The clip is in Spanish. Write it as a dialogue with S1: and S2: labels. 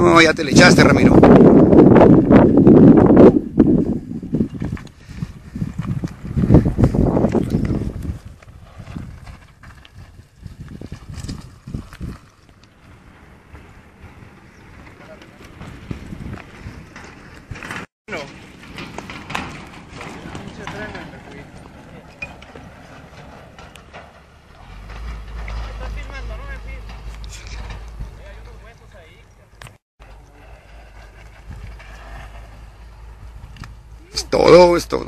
S1: No, ya te le echaste, Ramiro. Es todo, es todo.